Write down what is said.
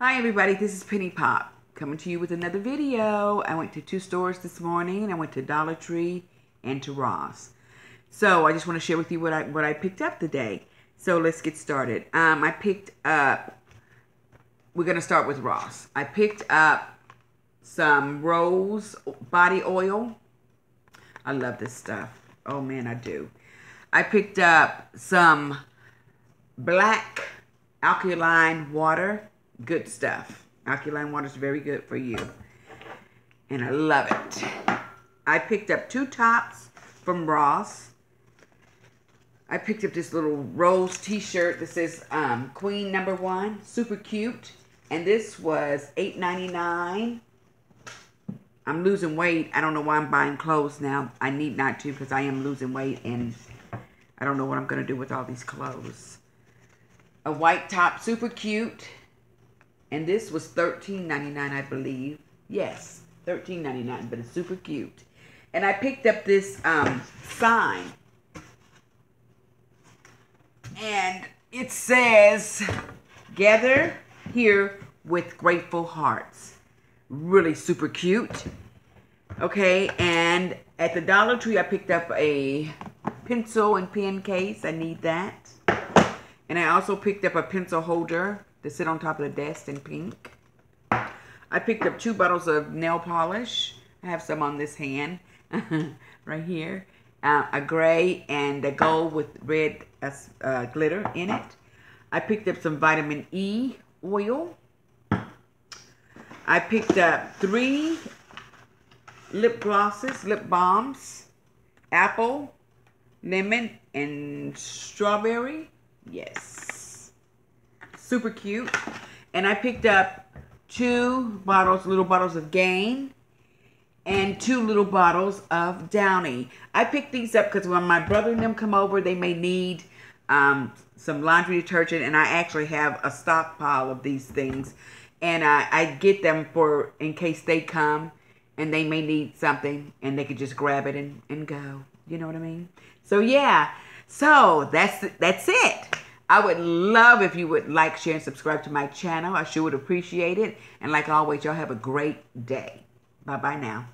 Hi everybody, this is Penny Popp coming to you with another video. I went to two stores this morning. I went to Dollar Tree and to Ross. So I just want to share with you what I what I picked up today. So let's get started. Um, I picked up. We're gonna start with Ross. I picked up some rose body oil. I love this stuff. Oh man, I do. I picked up some black alkaline water good stuff. Alkaline water is very good for you. And I love it. I picked up two tops from Ross. I picked up this little rose t-shirt that says um, Queen Number One. Super cute. And this was $8.99. I'm losing weight. I don't know why I'm buying clothes now. I need not to because I am losing weight and I don't know what I'm going to do with all these clothes. A white top, super cute. And this was $13.99, I believe. Yes, $13.99, but it's super cute. And I picked up this um, sign. And it says, Gather here with grateful hearts. Really super cute. Okay, and at the Dollar Tree, I picked up a pencil and pen case. I need that. And I also picked up a pencil holder to sit on top of the desk in pink. I picked up two bottles of nail polish. I have some on this hand right here. Uh, a gray and a gold with red uh, glitter in it. I picked up some vitamin E oil. I picked up three lip glosses, lip balms, apple, lemon, and strawberry. Yes super cute. And I picked up two bottles, little bottles of Gain and two little bottles of Downy. I picked these up because when my brother and them come over, they may need um, some laundry detergent, and I actually have a stockpile of these things. And I, I get them for in case they come and they may need something, and they could just grab it and, and go. You know what I mean? So yeah, so that's that's it. I would love if you would like, share, and subscribe to my channel. I sure would appreciate it. And like always, y'all have a great day. Bye-bye now.